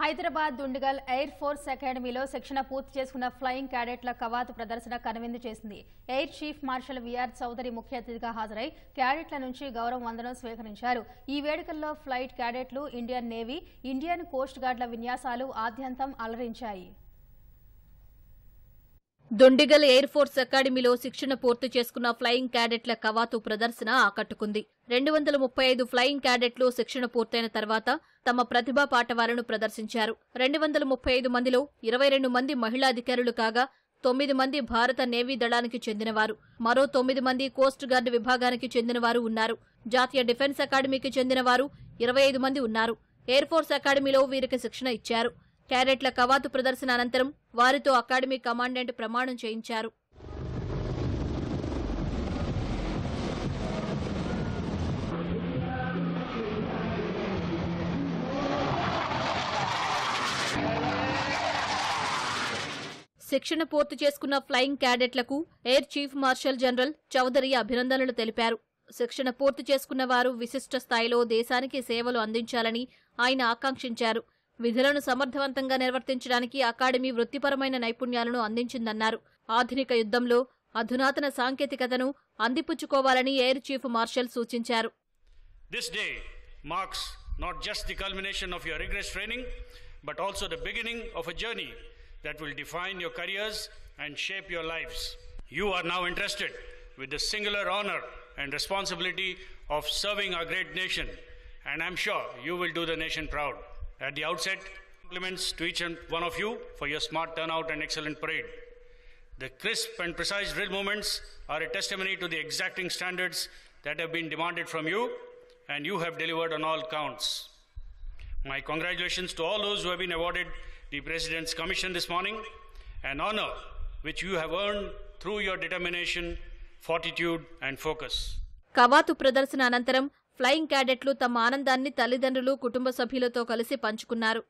Hyderabad దుండగల్ air force అకాడమీలో శిక్షణ పూర్తి చేసుకున్న ఫ్లయింగ్ క్యాడెట్ల కవాతు ప్రదర్శన కనువిందు చేసింది. Air chief marshal VR Chaudhari ముఖ్య అతిథిగా హాజరై క్యాడెట్ల నుంచి గౌరవ వందనం స్వీకరించారు. ఈ వేడుకల్లో ఫ్లైట్ క్యాడెట్లు ఇండియన్ నేవీ ఇండియన్ కోస్ట్ గార్డుల విన్యాసాలు ఆద్యంతం అలరించాయి. దొండిగల్ ఎయిర్ ఫోర్స్ అకాడమీలో శిక్షణ పూర్తి చేసుకున్న ఫ్లయింగ్ క్యాడెట్ల కవాతు ప్రదర్శన ఆకట్టుకుంది. రెండు వందల ముప్పై ఐదు ఫ్లయింగ్ క్యాడెట్లు శిక్షణ పూర్తయిన తర్వాత తమ ప్రతిభా పాటవాలను ప్రదర్శించారు. రెండు వందల ముప్పై ఐదు మందిలో ఇరవై రెండు మంది మహిళా అధికారులు కాగా తొమ్మిది మంది భారత నేవీ దళానికి చెందినవారు. మరో తొమ్మిది మంది కోస్ట్ గార్డు విభాగానికి చెందినవారు ఉన్నారు. జాతీయ డిఫెన్స్ అకాడమీకి చెందినవారు ఇరవై ఐదు మంది ఉన్నారు. ఎయిర్ ఫోర్స్ అకాడమీలో వీరికి శిక్షణ ఇచ్చారు. క్యాడెట్ల కవాతు ప్రదర్శన అనంతరం వారితో అకాడమీ కమాండెంట్ ప్రమాణం చేయించారు. శిక్షణ పూర్తి చేసుకున్న flying క్యాడెట్లకు air chief marshal general Chaudhari అభినందనలు తెలిపారు. శిక్షణ పూర్తి చేసుకున్న వారు విశిష్ట స్థాయిలో దేశానికి సేవలు అందించాలని ఆయన ఆకాంక్షించారు. విధులను సమర్థవంతంగా నిర్వర్తించడానికి అకాడమీ వృత్తిపరమైన నైపుణ్యాలను అందించిందన్నారు ఆధునిక యుద్ధంలో అధునాతన సాంకేతికతను అందిపుచ్చుకోవాలని ఎయిర్ చీఫ్ మార్షల్ సూచించారు This day marks not just the culmination of your rigorous training, but also the beginning of a journey that will define your careers and shape your lives. You are now entrusted with the singular honor and responsibility of serving our great nation, and I'm sure you will do the nation proud. At the outset, compliments to each and one of you for your smart turnout and excellent parade. The crisp and precise drill movements are a testimony to the exacting standards that have been demanded from you, and you have delivered on all counts. My congratulations to all those who have been awarded the President's Commission this morning, an honor which you have earned through your determination, fortitude, and focus. కవాతు ప్రదర్శన అనంతరం flying క్యాడెట్లు తమ ఆనందాన్ని తల్లిదండ్రులు కుటుంబ సభ్యులతో కలిసి పంచుకున్నారు.